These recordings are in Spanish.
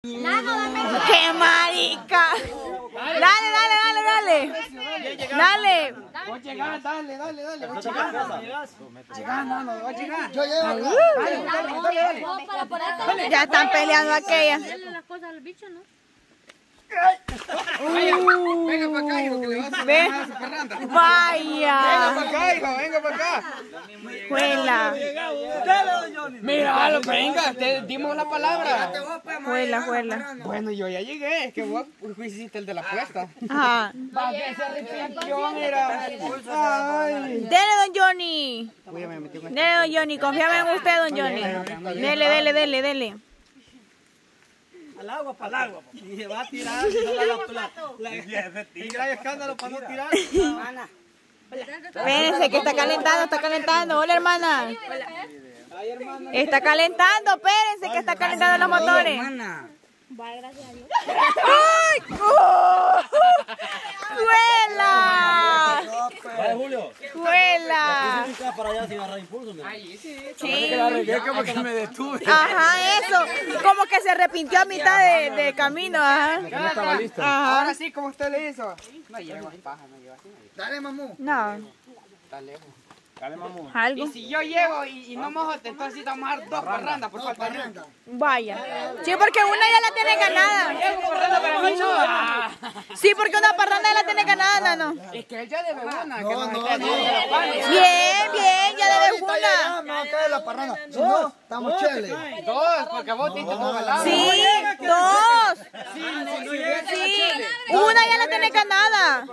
¡Qué marica! Dale, dale, dale, dale. Dale. Voy a llegar, dale, dale, dale. Voy a llegar. Llegar, no, no, voy a llegar. Yo llego dale, dale, dale. Ya están peleando aquellas. las cosas al bicho, ¿no? Venga para acá, hijo, que le vas a Ve. dar a parranda. Venga Vaya. para acá, hijo, venga para acá. Juela. Mira, lo venga, te dimos la palabra. Juela, juela. Bueno, yo ya llegué, es que vos hiciste el de la apuesta. Ajá. Va, que se arrepintió, mira. Ay. Dele, don Johnny. Dele, don Johnny. Confiame en usted, don Johnny. Dele, dele, dele, dele. Al agua, para el agua. Y se va a tirar, y no la, la, la, Y gran escándalo para no tirar. Espérense, que está calentando, está calentando. Hola, hermana. Está calentando, espérense, que está calentando los motores. ¡Ay! ¡Oh! Vale, Julio. ¡Juela! para allá sin agarrar impulso. Sí. como que me detuve. Ajá, eso. Como que se arrepintió a mitad de, de camino, ajá. No estaba listo. Ahora sí, como usted le hizo. No llego, paja, no llego así. Dale, mamú. No, Está lejos. Dale, mamú. algo. Y si yo llego y, y no me jote, entonces sí te vamos a dar dos parrandas por falta de. Vaya. Sí, porque una ya la tiene ganada. Parranda para mí no. Sí, porque una parranda ya la tiene ganada, no. Es que él ya debe una. No, no, no. Bien, bien, ya ya, una. A caer la parranda. Si no, estamos chele. Dos, porque vos diste dos palabras. Sí, dos. Sí, una ya la tiene ganada.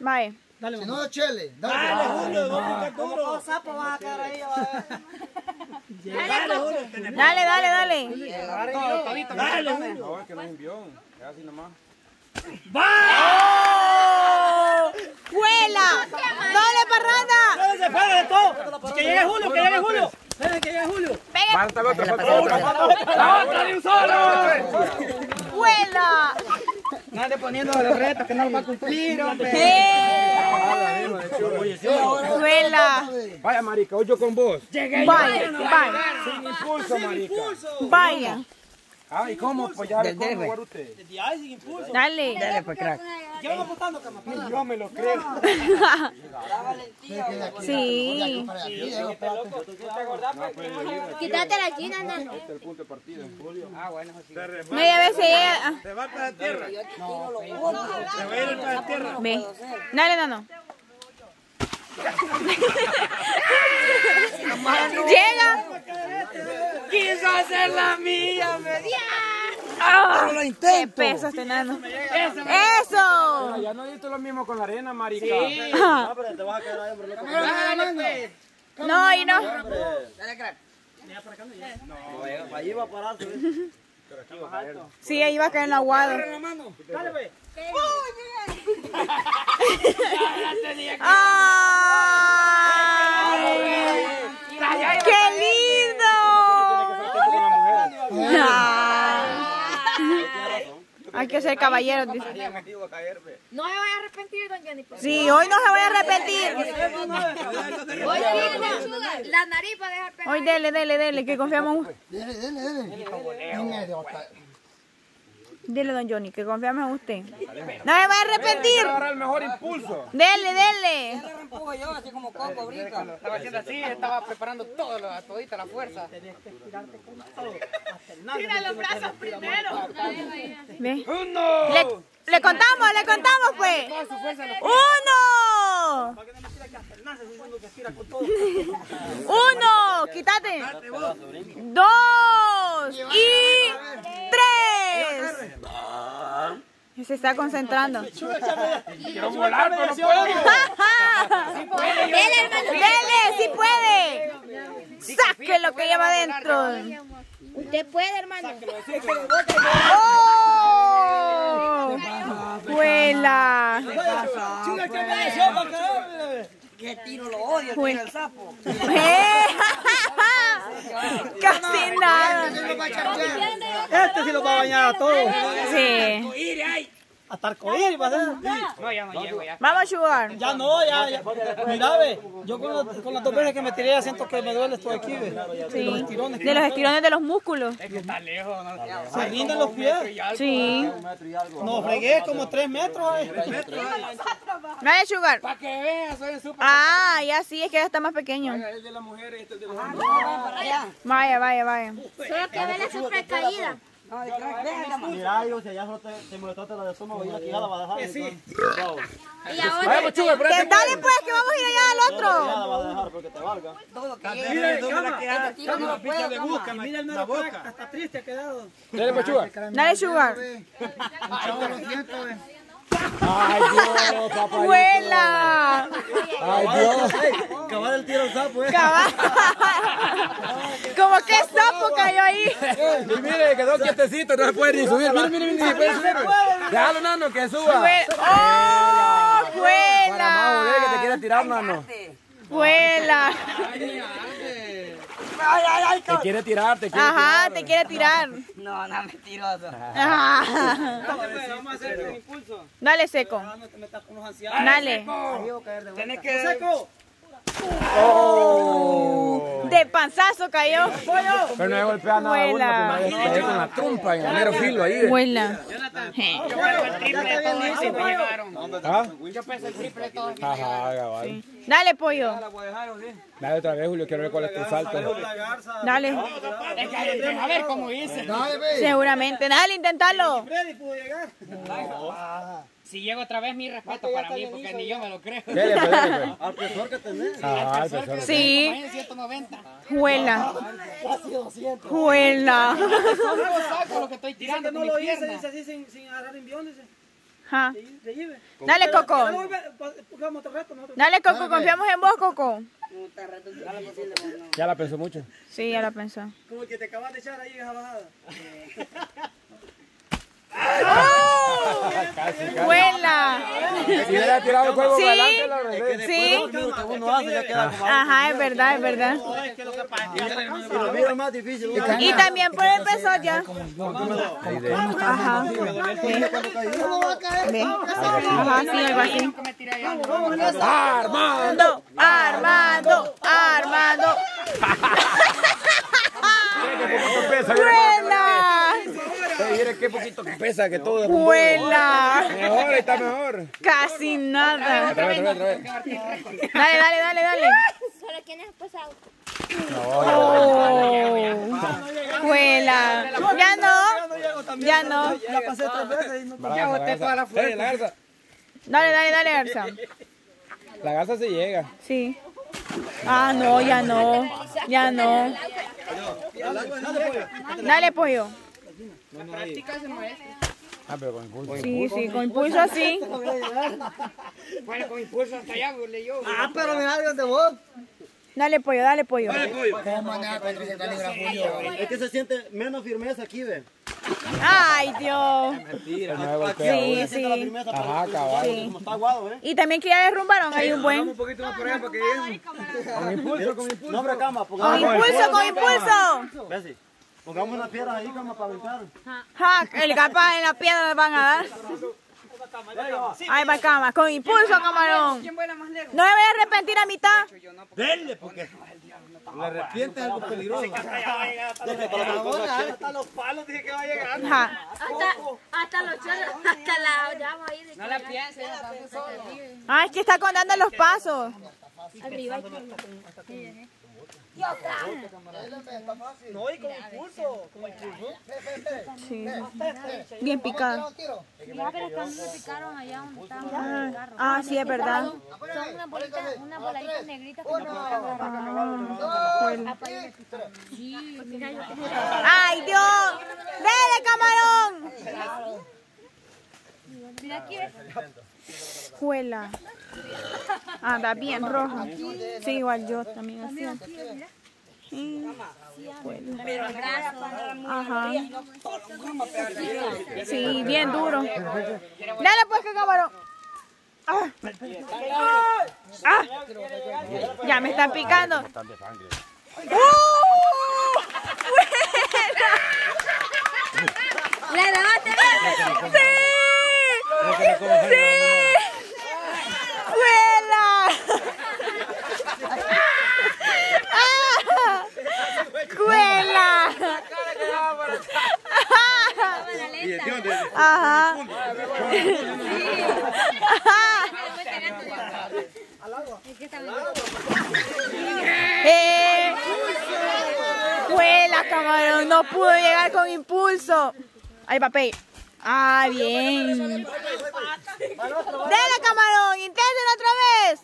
Vaya. Si no, chele. Dale. Julio, estás duro. sapo vas a quedar ahí. Dale, dale, dale. Todo, todito. Dale, Julio. No, es que no es envión. Es así nomás. ¡Oh! ¡Juela! ¡Doble parranda! Se paga de todo. Que llegue Julio, que llegue Julio. Que llegue Julio. Falta otra, falta otra. ¡La otra de un solo! ¡Juela! No ande poniendo los retos que no los va a cumplir, hombre. ¡Eh! ¡Juela! Vaya, marica, hoy yo con vos. Vaya, vaya, Sin impulso, marica. vaya. Ay, ¿cómo? Pues ya cómo jugar usted. Desde ahí sin impulso. Dale. ¿Qué vamos apostando, cama? Yo me lo creo. Sí. Quítate la china, nano. Este es el punto de partida. Ah, bueno, sí. Media vez se llega. ah, Se va para la tierra. Se va a ir para la tierra. Ve. Dale, no, Llega. Quiso hacer la mía, me ¡Ah! ¡Qué peso este nano! ¡Eso! Ya no diste lo mismo con la arena, marica. Ah, pero te vas a quedar ahí, hombre. loco. No, y no. Dale, crack. No, allí va a pararse. Sí, ahí va a caer en aguado. Dale, ve. ¡Ay! ¡Qué lindo! Hay que ser caballeros. dice. No me voy a arrepentir, don Johnny. por Sí, hoy no se voy a arrepentir. Hoy sí, la- la nariz para dejar pegar. Hoy dele, dele, dele, que confiamos. Dele, dele, dele. Dile, don Johnny, que confiamos en usted. No me voy a arrepentir. Agarrar el mejor impulso. Dele, dele. Estaba haciendo así, estaba preparando todo, todita la fuerza. Tira los brazos primero. Ve. ¡Uno! Le, le contamos, le contamos, pues. Uno. Uno. Quítate. Dos. Y tres. Se está concentrando. Quiero volar, pero no puedo. Dele, sí puede. Saque lo que lleva adentro. Usted puede, hermano. ¡Oh! ¡Vuela! Chica, ¿qué me deseo para Que tiro lo odio, Fue. tiro el sapo. ¡Eh! Casi nada. Este sí lo va a bañar a todos. Sí. Hasta arcoíris va a ser. No, ya no llego ya. Vamos, Sugar. Ya no, ya, ya. Mira, ve, yo con, la- con las dos veces que me tiré ya siento que me duele esto de aquí, ve. Sí. Los estirones. De los estirones de los músculos. Es que está lejos, ¿no? Se rinden los pies. Sí. No, fregué como tres metros. eh. Dale, Sugar. Para que vean, soy súper. Ah, ya sí, es que ya está más pequeño. Es de las mujeres, este es de los hombres. Vaya, vaya, vaya. Solo que ve la super caída. Mira, yo, si allá solo te, te molestaste la de estómago y la quijada va a dejar. Sí. Y ahora Vamos, Que este dale pues, que vamos a ir allá al otro. La va a dejar porque te valga. Mira el mero crack, hasta triste ha quedado. Dale, pues. Dale, Sugar. Chavo, los dientes, ve. Ay, Dios, papá. ¡Vuela! Ay, Dios. Acabar el tiro al sapo, eh. Cabal. Como que sapo cayó ahí. Y mire, quedó quietecito, no se puede ni subir. Mire, mire, mire, ni puede subir. Déjalo, nano, que suba. ¡Oh! Para más joder que te ¡Vuela! quiere tirar, nano. ¡Vuela! Te quiere tirar, te quiere Ajá, tirar. te quiere tirar. No, no, mentiroso. Ajá. Vamos a hacer un impulso. Dale, seco. Ah, ancianos. Dale. Tenés que. Seco. De panzazo cayó. Pero no le golpea nada Vuela. pues, no le- le con la trompa en el mero filo ahí. ve. Vuela. Yo peso el triple de todo eso y no llegaron. ¿Ah? Yo peso el triple de todo eso. Ajá, cabal. Dale, pollo. Dale otra vez, Julio, quiero ver cuál es tu salto. Dale. Que a ver cómo hice. Dale, ve. Seguramente. Dale, intentalo. Freddy pudo llegar. Si llego otra vez, mi respeto para mí, porque ni yo me lo creo. Dale, pues, pues. Al profesor que tenés. Ajá, el profesor. Sí. Imagínate 190. Vuela. Vuela. Saco lo que estoy Dice tirando que no lo hice, dice así sin, sin agarrar envión, dice. Ajá. Lleve. Dale, Coco. pues. Dale, Coco. Confiamos en vos, Coco. Ya la pensó mucho. Sí, ya la pensó. Como que te acabas de echar ahí esa bajada. Vuela. Si hubiera tirado el juego Sí. para adelante, la Ajá, es verdad, es verdad. Y también por el peso ya. Ajá. Ve. Ajá, sí, algo así. ¡Armando! Armando, Armando, Armando. ¡Qué poquito pesa! mira, ¡Vuela! Eh, Mire qué poquito que pesa, que todo. ¡Vuela! Mejor, ahí está mejor. Casi nada. Otra vez, otra vez, otra vez. Dale, dale, dale, dale. ¿Solo quién es pesado? Oh. Vuela. Ya no. Ya no. La pasé tres veces y no Ya boté toda la fuerza. La garza, Dale, dale, dale, Garza. la garza se llega. Sí. Ah, no, ya no. Ya no. Dale, pollo. Ah, pero con impulso. Sí, sí, con impulso así. Bueno, con impulso hasta allá, burle yo. Ah, pero mira de vos. Dale, pollo, dale, pollo. ¿Cómo maneja 400 libras, Julio? Es que se siente menos firmeza aquí, ve. Ay, Dios. El nuevo golpea Sí, uno. sí. Firmeza, Ajá, cabal. Sí. como está aguado, ve. Y también que ya derrumbaron ahí un buen. poquito más por allá para que lleguen. Con impulso, con impulso. No, hombre, cama, Con impulso, con impulso. sí. Pongamos unas piedras ahí, cama, para brincar. Ja, el capaz en la piedra le van a dar. Ahí va cama, con impulso, camarón. ¿Quién vuela más lejos? No me voy a arrepentir a mitad. Denle, porque le arrepientes algo peligroso. Hasta los palos dije que va a llegar. Ja. Hasta, hasta los cholos, hasta la llama ahí de No la pienses. Ah, es que está contando los pasos. arriba. No, y con impulso. Con impulso. Sí. Bien picado. Ya, pero están me picaron allá donde estaban los Ah, carros. ah, sí, es verdad. Son unas bolitas, unas boladitas negritas que no mira, yo tengo ¡Ay, Dios! ¡Dele, camarón! Mira aquí, Juela. Anda bien roja. Sí, igual yo también así. Sí. Pero. Ajá. Sí, bien duro. Dale pues que camarón. Ah. Ah. Ya me están picando. ¡Uh! ¡Le! ¡Sí! Ajá. Eh, Huela, camarón, no pudo llegar con impulso. Ay, papel. Ah, bien. Dele, camarón, inténtelo otra vez.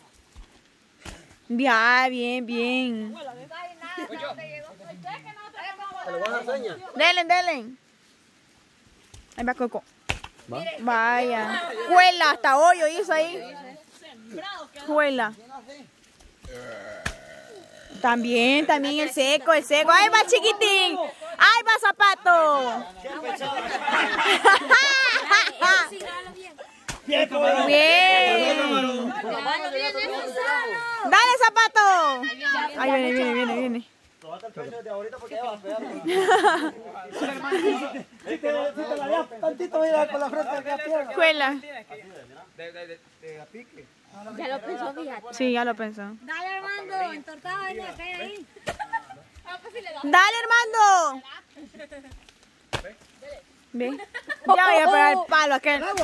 Ya, bien, bien. Delen, delen. Ahí va Coco. Vaya. Huela, hasta hoyo hizo ahí. Huela. También, también el seco, el seco. ¡Ahí va chiquitín! ¡Ahí va zapato! Bien. Dale zapato. Ahí viene, viene, viene, viene. Si te la veas tantito, mira, con la frente que pierna. Juela. Ya lo pensó, fíjate. Sí, ya lo pensó. Dale, Armando, entortado calle ahí. Dale, Armando. Ve. Ya voy a pegar el palo aquel. ¡Vela!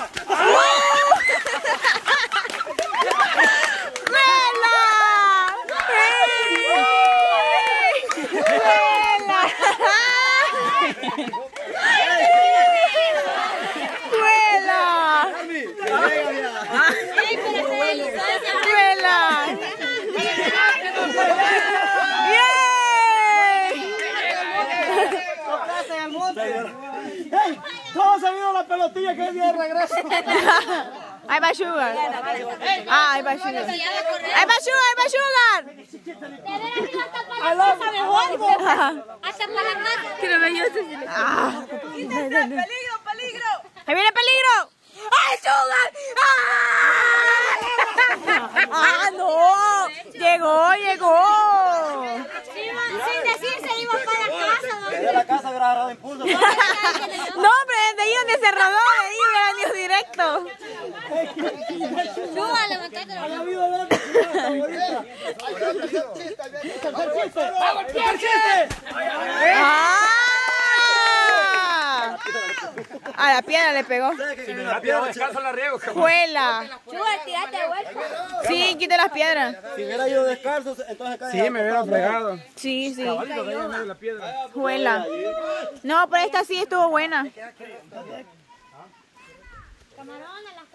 ¡Vuela! ¡Vuela! ¡Hey! Todos se vino la pelotilla que es día de regreso. Ahí va Sugar. Ah, ahí va Sugar. Ahí va Sugar, ahí va Sugar. Hasta para la casa. Que lo Ah. ¡Peligro, peligro! ¡Ahí viene peligro! ¡Ay, Sugar! ¡Ah! ¡Ah, no! Llegó, llegó. Sin decir se iba para la casa. De la casa hubiera agarrado impulso. No, hombre, desde ahí donde se rodó, de ahí hubiera venido directo. Habido adelante, favorita. ¡Tercer chiste! ¡Ah! A la piedra le pegó. La piedra descalzo la riego, cabrón. Juela. Suba, tirate de vuelta. Sí, quite las piedras. Si hubiera ido descalzo, entonces cae. Sí, me hubiera fregado. Sí, sí. la piedra. Juela. No, pero esta sí estuvo buena. Camarón, a las 4 cierran,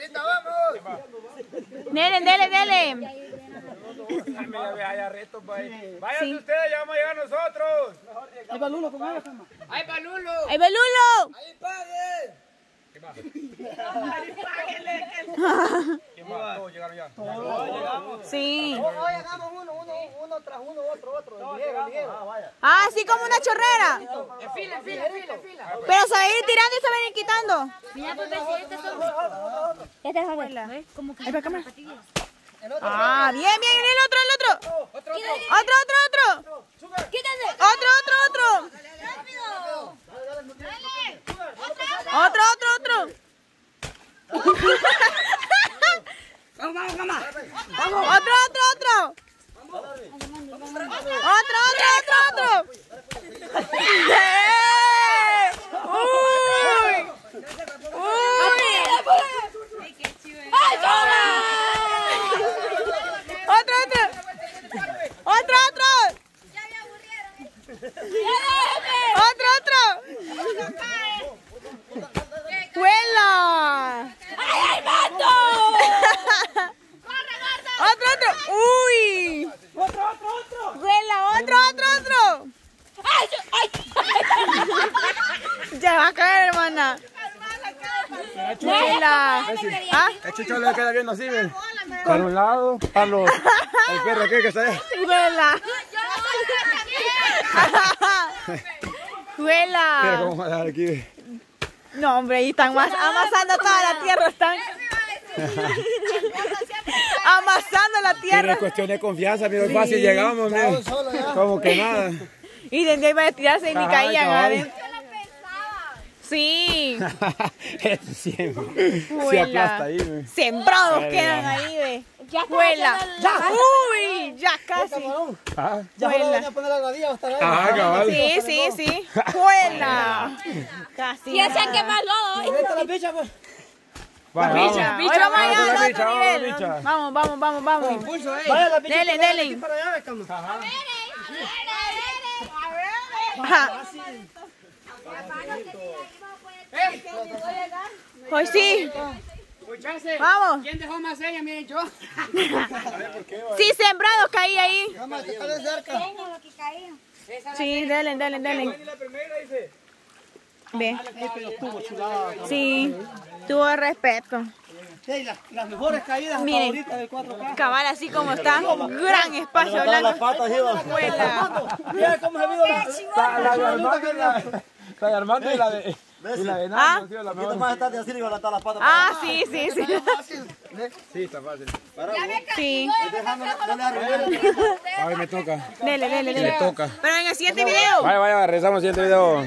dicen. Dele, dele, dele. Mira, ve, haya retos, vaya. Váyanse ustedes, ya vamos a llegar nosotros. Ahí va Lulo cama. ¡Ay, pa' Lulo! ¡Ahí va Lulo! ¿Quién Sí. Otro, otro. Ah. Ah, así como una chorrera. Pero se va a ir tirando y se va a ir quitando. Mira, pues, si este es. Ah, bien, bien. Y el otro, el otro. Otro, otro, otro. Quítate. Otro, otro, otro. Rápido. Otro, otro, otro. Otro, otro, otro. Otro, otro, otro, otro. ¡Eh! ¡Uy! ¡Uy! ¡Otro, otro! ¡Otro, otro! ¡Otro, otro! ¡Huela! ¡Otro, otro! ¡Uy! Otro, otro, otro. ¡Huela! ¡Otro, otro, otro! Ya va a caer, hermana. ¡Huela! ¿Ah? El chicho le queda viendo así, ven. Para un lado, para los. El perro aquel que está allá. Mira cómo va a dejar aquí, ve. No, hombre, ahí están mas- amasando toda la tierra, están. amasando la Pero tierra. es cuestión de confianza, mira, fácil llegamos, mira. Como que nada. Y desde ahí va a tirarse y ni caían adentro. Sí. Este siempre. Se aplasta ahí, ve. Sembrados quedan ahí, ve. Ya está Juela. haciendo la- Uy, ya casi. Ah, Ya solo Juela. venía a poner la rodilla hasta ahí. ah, cabal. Sí, sí, sí. Juela. Casi. Piensan que más lodo hoy. Vete a la picha, pues. Vamos, Picha, vamos. hoy vamos allá Vamos, al picha, otro vamos, nivel. Vamos, vamos, vamos, vamos. Vaya la picha. Dele, para allá, dele. aquí Para allá, becamo. Ajá. Pues sí. Escuchase, Vamos. ¿Quién dejó más ella? Miren yo. Sí, sembrados caí ahí. Vamos, que está de cerca. Sí, dele, dele, dele. Ve. Sí, tuvo respeto. Sí, las, las mejores caídas hasta Miren. ahorita del 4K. Cabal así como está, gran espacio blanco. patas iban. Juela. Mira cómo se vino la... La, la, la de Armando y la de, y la de Ah. La mejor. más estar de así y levantar las patas. Ah, sí, sí, sí. Sí, está fácil. Sí. A ver, me toca. Dele, dele, Me dele. toca. Pero en el siguiente video. Vaya, vaya, regresamos al siguiente video.